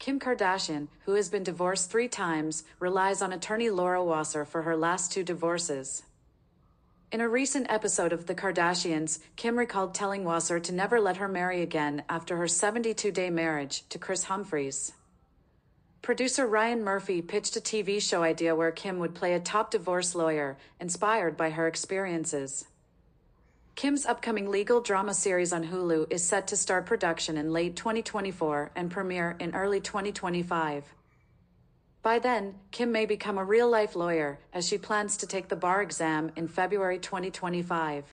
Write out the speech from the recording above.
Kim Kardashian, who has been divorced three times, relies on attorney Laura Wasser for her last two divorces. In a recent episode of The Kardashians, Kim recalled telling Wasser to never let her marry again after her 72 day marriage to Kris Humphries. Producer Ryan Murphy pitched a TV show idea where Kim would play a top divorce lawyer, inspired by her experiences. Kim's upcoming legal drama series on Hulu is set to start production in late 2024 and premiere in early 2025. By then, Kim may become a real life lawyer as she plans to take the bar exam in February 2025.